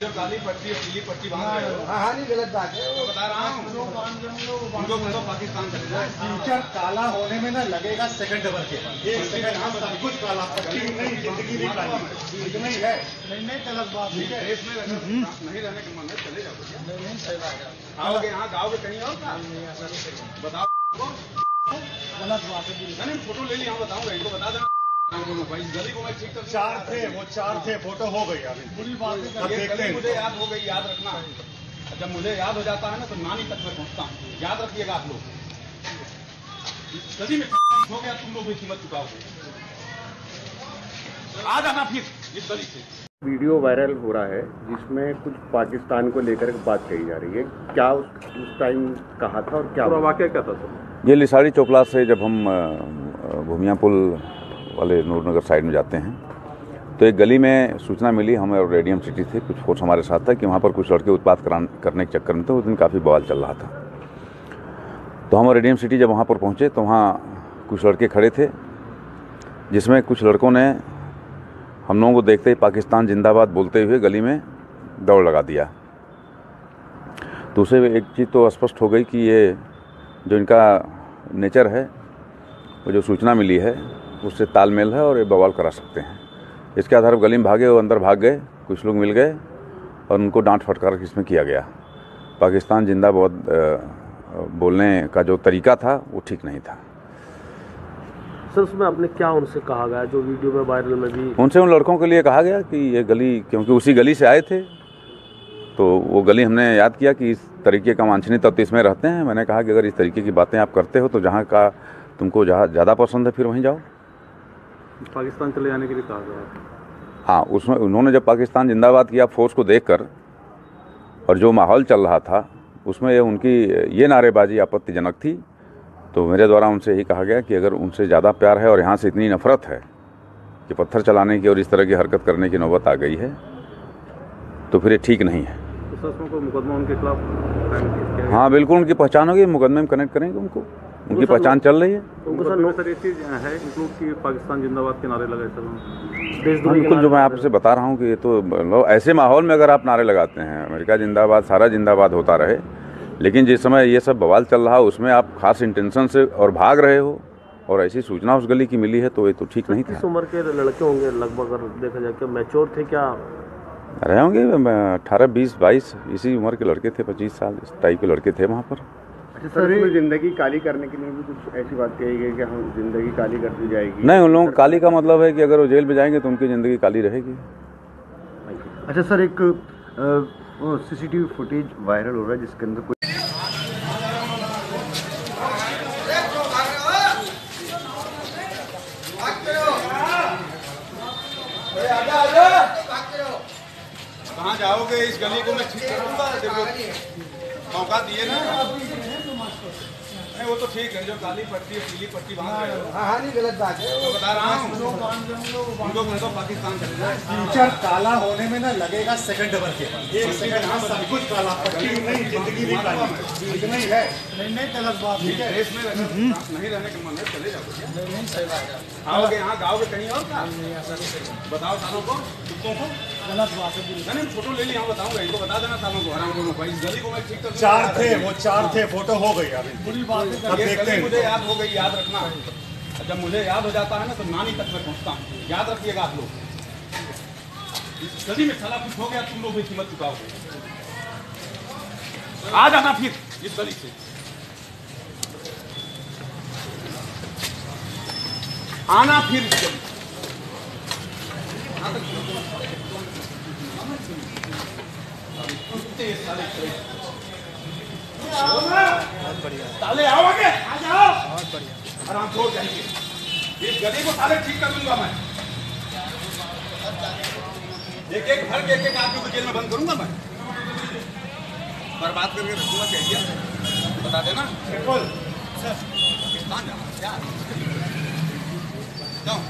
जो काली पट्टी पीली पट्टी बाँध रहे हो। हाँ हाँ नहीं गलत बात है। तो बता रहा हूँ। उनको कह पाकिस्तान चले जाए फ्यूचर काला होने में ना लगेगा सेकंड नंबर के एक सेकंड हम सब कुछ काला पट्टी नहीं ज़िंदगी भी काली इतना ही। है। नहीं नहीं गलत बात है। देश में अगर नहीं रहने का मन है चले जाओ। आओगे यहाँ गाँव के कहीं और बताओ। गलत बात है। नहीं फ़ोटो ले लिया हम बताऊँगा। इनको बता देना। चार थे वो चार थे फ़ोटो हो गई अभी। पूरी बात है। मुझे याद हो गई याद रखना। जब मुझे याद हो जाता है ना तो नानी तक मैं पहुँचता हूँ। याद रखिएगा आप लोग। गली में हो गया तुम लोग भी कीमत चुकाओगे आ जाना फिर इस गली से। वीडियो वायरल हो रहा है जिसमें कुछ पाकिस्तान को लेकर बात कही जा रही है। क्या उस, उस टाइम कहा था और क्या वाक्य क्या था सर? ये लिसाड़ी चोपला से जब हम भूमिया पुल वाले नूरनगर साइड में जाते हैं। तो एक गली में सूचना मिली, हम और रेडियम सिटी थे कुछ फोर्स हमारे साथ था कि वहाँ पर कुछ लड़के उत्पाद करान के चक्कर में थे। उस दिन काफ़ी बवाल चल रहा था। तो हम रेडियम सिटी जब वहाँ पर पहुँचे तो वहाँ कुछ लड़के खड़े थे, जिसमें कुछ लड़कों ने हम लोगों को देखते ही पाकिस्तान जिंदाबाद बोलते हुए गली में दौड़ लगा दिया। तो उसे एक चीज़ तो स्पष्ट हो गई कि ये जो इनका नेचर है, वो जो सूचना मिली है उससे तालमेल है और ये बवाल करा सकते हैं। इसके आधार पर गली में भागे वो अंदर भाग गए कुछ लोग मिल गए और उनको डांट फटकार इसमें किया गया। पाकिस्तान ज़िंदा बहुत बोलने का जो तरीका था वो ठीक नहीं था। सर उसमें आपने क्या उनसे कहा गया जो वीडियो में वायरल में भी? उनसे उन लड़कों के लिए कहा गया कि ये गली क्योंकि उसी गली से आए थे। तो वो गली हमने याद किया कि इस तरीके का वांछनीय तत्व इसमें रहते हैं। मैंने कहा कि अगर इस तरीके की बातें आप करते हो तो जहाँ का तुमको जहाँ ज़्यादा पसंद है फिर वहीं जाओ। पाकिस्तान चले जाने के लिए कहा गया हाँ। उसमें उन्होंने जब पाकिस्तान जिंदाबाद किया फोर्स को देखकर और जो माहौल चल रहा था उसमें ये उनकी ये नारेबाजी आपत्तिजनक थी। तो मेरे द्वारा उनसे यही कहा गया कि अगर उनसे ज़्यादा प्यार है और यहाँ से इतनी नफरत है कि पत्थर चलाने की और इस तरह की हरकत करने की नौबत आ गई है तो फिर ये ठीक नहीं है। तो कोई मुकदमा उनके खिलाफ? हाँ बिल्कुल उनकी पहचान होगी मुकदमे में कनेक्ट करेंगे उनको। उनकी पहचान चल रही है? उनको सर सर ये चीज़ है इंक्लूड की पाकिस्तान जिंदाबाद के नारे लगाए सर देशद्रोही हाँ, के बिल्कुल जो मैं आपसे बता रहा हूँ कि ये तो मतलब ऐसे माहौल में अगर आप नारे लगाते हैं अमेरिका जिंदाबाद सारा जिंदाबाद होता रहे लेकिन जिस समय ये सब बवाल चल रहा है उसमें आप खास इंटेंशन से और भाग रहे हो और ऐसी सूचना उस गली की मिली है तो ये तो ठीक नहीं किस था उम्र के लड़के होंगे लगभग अगर देखा जाए क्या मैच्योर थे क्या? रहे होंगे अठारह बीस बाईस इसी उम्र के लड़के थे पच्चीस साल इस टाइप के लड़के थे वहाँ पर। अच्छा सर इसमें ज़िंदगी काली करने के लिए भी कुछ ऐसी बात कही गई कि हम ज़िंदगी काली कर दी जाएगी? नहीं उन लोगों को काली का मतलब है कि अगर वो जेल में जाएँगे तो उनकी ज़िंदगी काली रहेगी। अच्छा सर एक सीसीटीवी फुटेज वायरल हो रहा है जिसके अंदर कोई कहाँ जाओगे? इस गली को मैं ठीक करूँगा देखो मौका दिए ना। नहीं वो तो ठीक है जो काली पट्टी पीली पट्टी बाँध रहे हाँ। हाँ नहीं गलत बात है। तो बता रहा हूँ। उनको पाकिस्तान चले जाए फ्यूचर काला होने में ना लगेगा सेकंड नंबर के। एक सेकंड हम सब कुछ काला पट्टी नहीं ज़िंदगी भी काली। इतना ही है। नहीं नहीं गलत बात ठीक है। देश में अगर नहीं रहने का मन है चले जाओ। भैया आओगे यहाँ गाँव के? कहीं और बताओ सालों को कुत्तों को। गलत बात है नहीं नहीं फ़ोटो ले लिया बताऊँगा इनको बता देना सालों को हराम को भाई गली को मैं ठीक कर चार थे वो चार थे फ़ोटो हो गई अभी। पूरी बात है अब देखते गली मुझे याद हो गई याद रखना। जब मुझे याद हो जाता है ना तो नानी तक मैं पहुँचता हूँ। याद रखिएगा आप लोग। गली में साला कुछ हो गया तुम लोग भी कीमत चुकाओगे आ जाना फिर इस गली से। आना फिर इस गली साले आओ आगे। आ जाओ। बहुत बढ़िया आराम हो जाएँगे। इस गली को साले ठीक कर दूँगा मैं। एक एक घर के एक एक आदमी को जेल में बंद करूँगा मैं। बर्बाद करके रखूँगा चाहिए बता देना। बिल्कुल। पाकिस्तान जाना। क्या? जाओ।